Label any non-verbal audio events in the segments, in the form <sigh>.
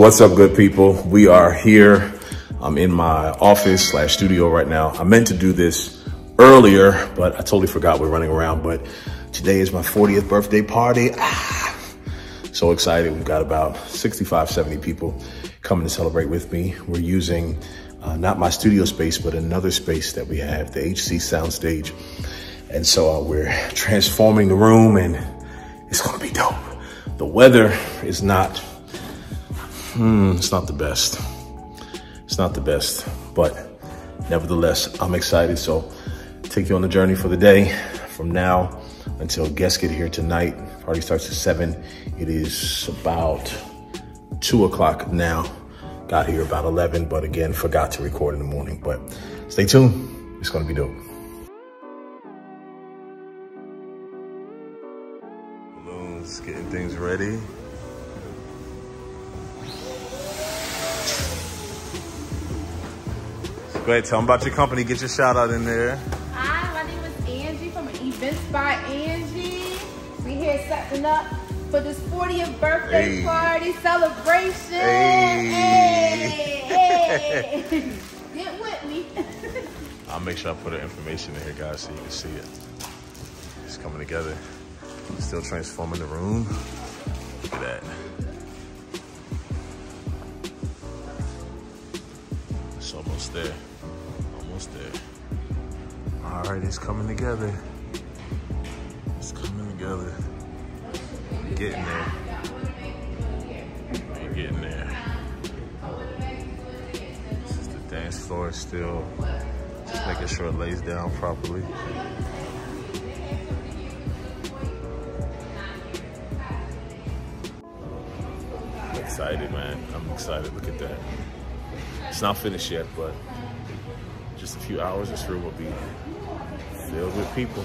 What's up, good people? We are here. I'm in my office slash studio right now. I meant to do this earlier, but I totally forgot we're running around. But today is my 40th birthday party. Ah, so excited. We've got about 65, 70 people coming to celebrate with me. We're using uh, not my studio space, but another space that we have, the HC Soundstage. And so uh, we're transforming the room and it's gonna be dope. The weather is not, hmm, it's not the best. It's not the best, but nevertheless, I'm excited. So take you on the journey for the day from now until guests get here tonight. Party starts at seven. It is about two o'clock now. Got here about 11, but again, forgot to record in the morning. But stay tuned. It's gonna be dope. Balloons, getting things ready. Go ahead, tell them about your company. Get your shout out in there. Hi, my name is Angie from Events by Angie. We here setting up for this 40th birthday Hey. party celebration. Hey. Hey, hey. <laughs> Get with me. <laughs> I'll make sure I put the information in here, guys, so you can see it. It's coming together. Still transforming the room. Look at that. It's almost there. Almost there. All right, it's coming together. It's coming together. We're getting there. We're getting there. This is the dance floor is still. Just making sure it lays down properly. I'm excited, man. I'm excited. Look at that. It's not finished yet, but a few hours, this room will be filled with people.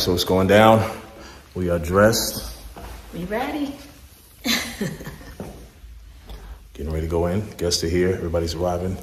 Right, so it's going down. We are dressed, We ready? <laughs> getting ready to go in. Guests are here. Everybody's arriving.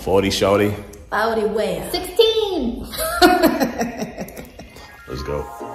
40 shorty. Body where? 16. <laughs> Let's go.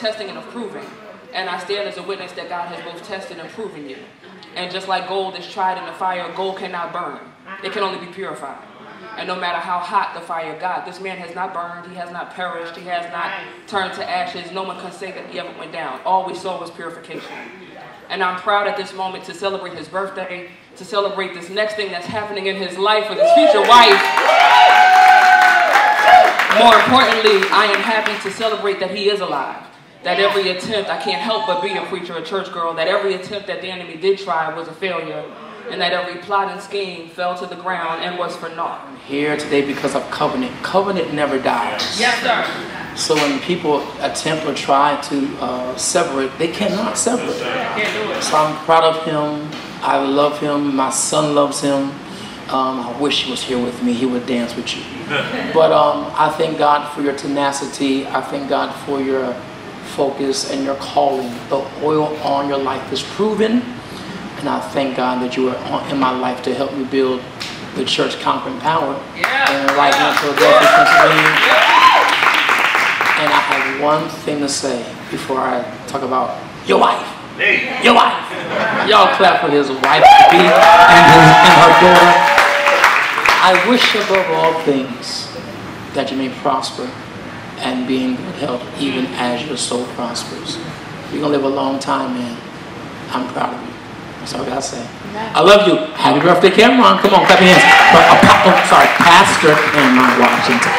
Testing and of proving. And I stand as a witness that God has both tested and proven you. And just like gold is tried in the fire, gold cannot burn. It can only be purified. And no matter how hot the fire got, this man has not burned, he has not perished, he has not turned to ashes. No one can say that he ever went down. All we saw was purification. And I'm proud at this moment to celebrate his birthday, to celebrate this next thing that's happening in his life with his future wife. More importantly, I am happy to celebrate that he is alive. That every attempt, I can't help but be a preacher, a church girl, that every attempt that the enemy did try was a failure. And that every plot and scheme fell to the ground and was for naught. I'm here today because of covenant. Covenant never dies. Yes, sir. So when people attempt or try to uh, separate, they cannot separate. So I'm proud of him. I love him. My son loves him. Um, I wish he was here with me. He would dance with you. <laughs> But um, I thank God for your tenacity. I thank God for your focus and your calling. The oil on your life is proven. And I thank God that you are in my life to help me build the church Conquering Power Yeah. in right now, Philadelphia, Pennsylvania. And I have one thing to say before I talk about your wife. Your wife. Y'all clap for his wife to be and, his, and her daughter. I wish above all things that you may prosper and be in good health even as your soul prospers. You're gonna live a long time, man. I'm proud of you. That's all I gotta say. I love you. Happy birthday, Cameron. Come on, clap your hands. But, uh, pa- oh, sorry, Pastor Cameron Washington.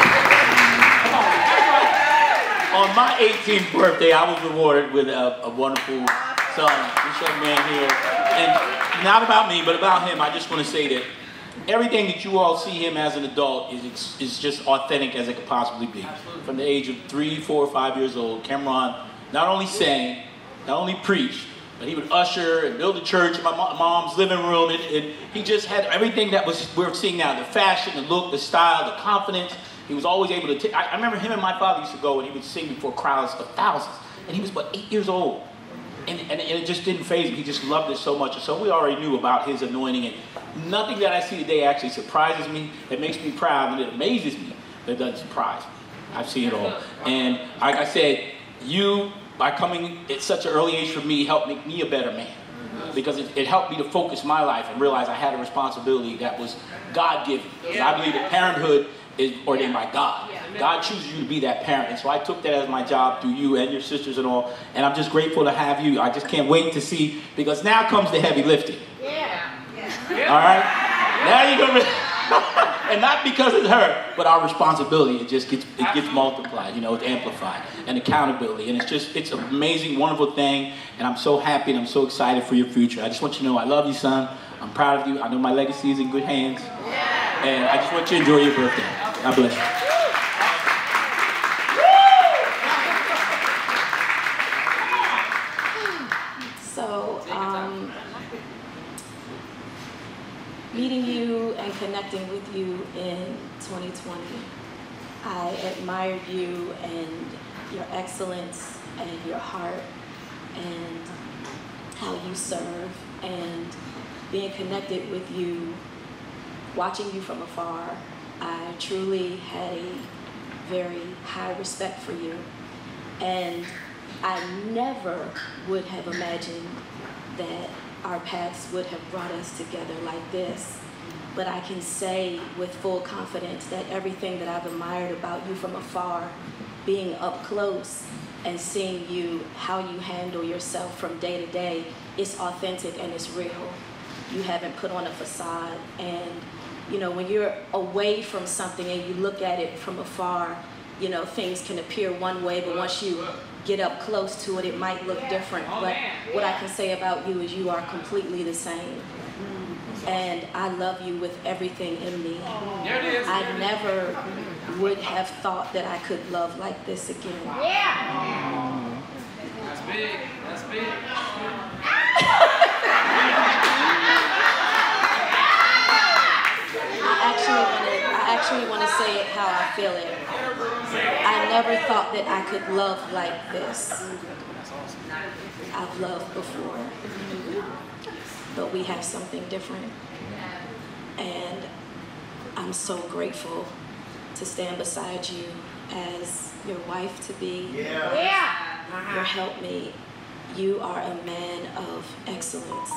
On my 18th birthday, I was rewarded with a, a wonderful son, this young man here. And not about me, but about him, I just want to say that everything that you all see him as an adult is, is just authentic as it could possibly be. From the age of three, four, five years old, Cameron not only sang, not only preached, but he would usher and build a church in my mom's living room. And, and he just had everything that was we're seeing now: the fashion, the look, the style, the confidence. He was always able to. T- I, I remember him and my father used to go and he would sing before crowds of thousands, and he was but eight years old. And, and, and it just didn't phase him. He just loved it so much. And so we already knew about his anointing. And nothing that I see today actually surprises me. It makes me proud and it amazes me. But it doesn't surprise me. I've seen it all. And like I said, you, by coming at such an early age for me, helped make me a better man. Because it, it helped me to focus my life and realize I had a responsibility that was God given. I believe that parenthood is ordained by God. God chooses you to be that parent. And so I took that as my job through you and your sisters and all. And I'm just grateful to have you. I just can't wait to see, because now comes the heavy lifting. Yeah. All right? Now you're gonna, <laughs> and not because it's her, but our responsibility. It just gets it gets multiplied. You know, it's amplified and accountability, and it's just it's an amazing, wonderful thing. And I'm so happy and I'm so excited for your future. I just want you to know I love you, son. I'm proud of you. I know my legacy is in good hands, and I just want you to enjoy your birthday. God bless you. So, um, meeting you and connecting with you in 2020, I admired you and your excellence and your heart and how you serve and being connected with you, watching you from afar. I truly had a very high respect for you. And I never would have imagined that our paths would have brought us together like this. But I can say with full confidence that everything that I've admired about you from afar, being up close and seeing you, how you handle yourself from day to day, it's authentic and it's real. You haven't put on a facade. And, you know, when you're away from something and you look at it from afar, you know, things can appear one way, but once you get up close to it, it might look different. Oh, but what I can say about you is you are completely the same. And I love you with everything in me. I never would have thought that I could love like this again. Yeah. That's big. That's big. <laughs> I actually want to. I actually want to say it how I feel it. I never thought that I could love like this. I've loved before, but we have something different, and I'm so grateful to stand beside you as your wife to be, yeah. Uh-huh. your helpmate. You are a man of excellence,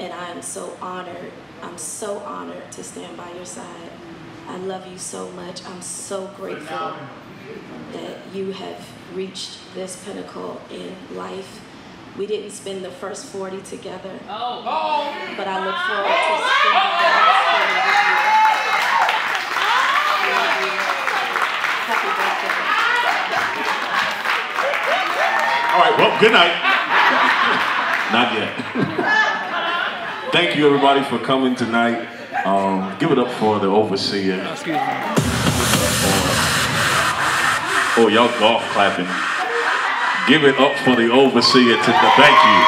and I am so honored. I'm so honored to stand by your side. I love you so much. I'm so grateful that you have reached this pinnacle in life. We didn't spend the first 40 together, Oh. But I look forward to spending the next 40 with you. All right, well, good night. Not yet. <laughs> Thank you, everybody, for coming tonight. Um, give it up for the overseer. Oh, y'all golf clapping. Give it up for the overseer to the thank you.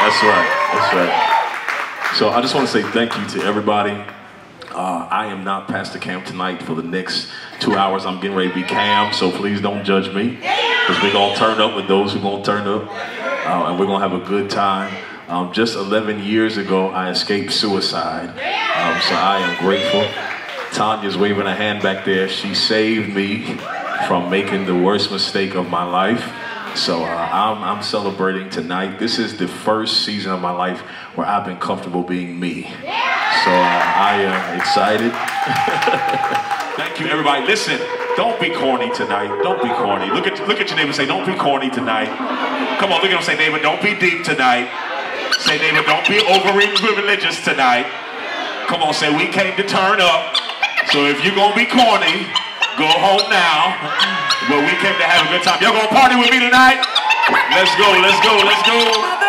That's right. That's right. So I just want to say thank you to everybody. Uh, I am not Pastor Cam tonight for the next two hours. I'm getting ready to be Cam, so please don't judge me. Because we're going to turn up with those who are going to turn up. Uh, and we're going to have a good time. Um, just 11 years ago, I escaped suicide. Um, so I am grateful. Tanya's waving a hand back there. She saved me from making the worst mistake of my life. So uh, I'm, I'm, celebrating tonight. This is the first season of my life where I've been comfortable being me. So uh, I am excited. <laughs> Thank you, everybody. Listen, don't be corny tonight. Don't be corny. Look at look at your neighbor. and Say, don't be corny tonight. Come on, look at him. Say, neighbor, don't be deep tonight. Say, neighbor, don't be overly religious tonight. Come on, say, we came to turn up. So if you're gonna be corny, go home now. But we came to have a good time. Y'all gonna party with me tonight? Let's go, let's go, let's go.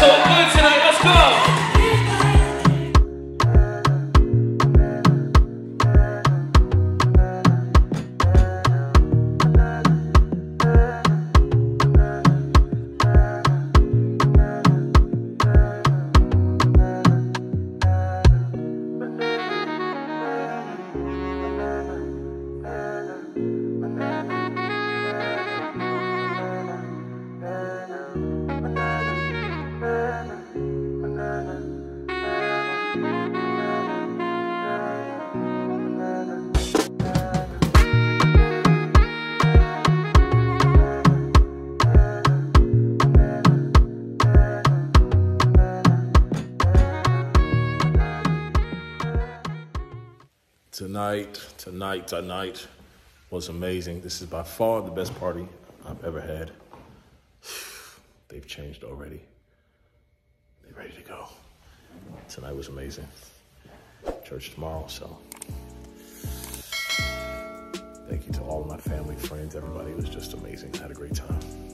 정말 Tonight, tonight, tonight was amazing. This is by far the best party I've ever had. <sighs> They've changed already. They're ready to go. Tonight was amazing. Church tomorrow, so. Thank you to all my family, friends, everybody. It was just amazing. I had a great time.